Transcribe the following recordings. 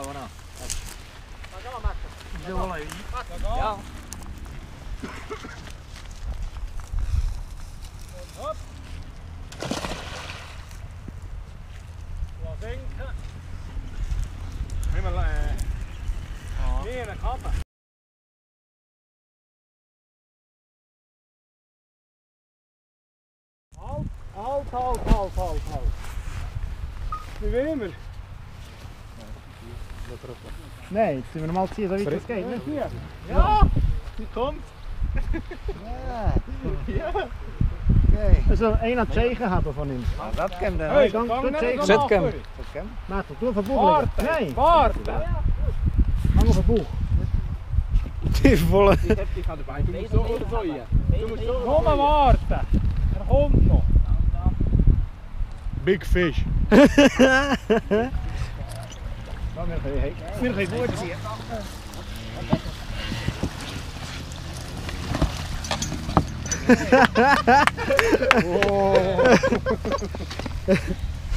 là buona. Andiamo a Max. Andiamo là. Max, andiamo. Hop. Lo venga. Hey, mà lại. Ờ. Nè là khóc à. Hold, hold, hold, hold, hold. Vi vinner. oppe. Nee, die normalt sier, da vi ikke skal inn her. Ja! Du komt. Ja! ja. Okay. Dus dan één aan twee hebben van hem. Maar dat kan dan. Hey, dan kan tegen. Zet hem. Maar tot doen verboeg. Nee. Waar? Hang op een boeg. Die volle. Die gaat erbij. Je moet zo of zo hier. Je moet zo. Kom maar wachten. Er komt nog. Nou, Big fish. Ik wil geen woorden hier. Oh.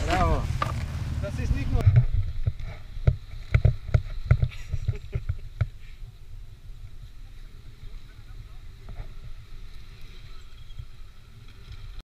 Bravo. Dat is niet mooi.